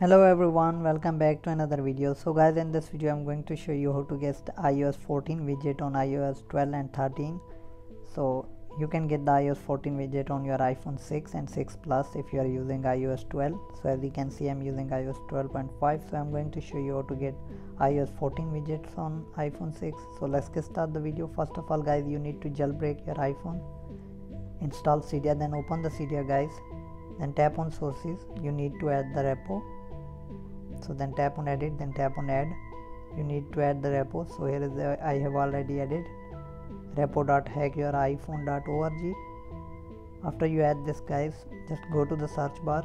hello everyone welcome back to another video. So guys in this video i'm going to show you how to get ios 14 widget on ios 12 and 13 so you can get the ios 14 widget on your iphone 6 and 6 plus if you are using ios 12 so as you can see i'm using ios 12.5 so i'm going to show you how to get ios 14 widgets on iphone 6 so let's get start the video. First of all guys you need to jailbreak your iphone. Install cydia then open the cydia guys. Then tap on sources. You need to add the repo so then tap on edit then tap on add. You need to add the repo. So here is the i have already added. Repo.hackyouriphone.org after you add this guys just go to the search bar.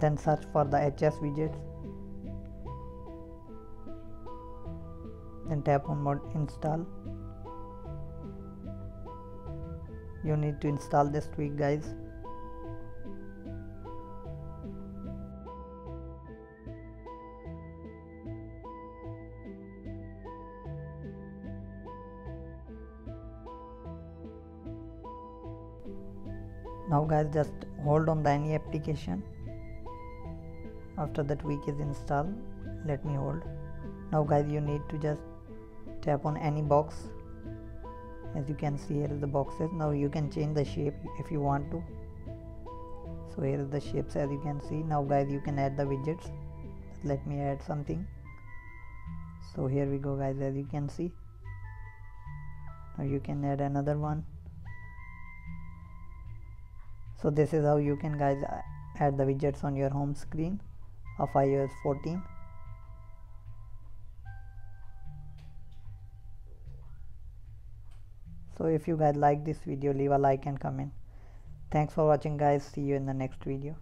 Then search for the hs widgets. Then tap on mod install. You need to install this tweak guys now guys just hold on the any application. After that tweak is installed let me hold. Now guys you need to just tap on any box. As you can see here is the boxes now you can change the shape if you want to. So here is the shapes as you can see. Now guys you can add the widgets. Let me add something. So here we go guys as you can see. Now you can add another one so this is how you can guys add the widgets on your home screen of iOS 14 so if you guys like this video leave a like and comment. Thanks for watching guys. See you in the next video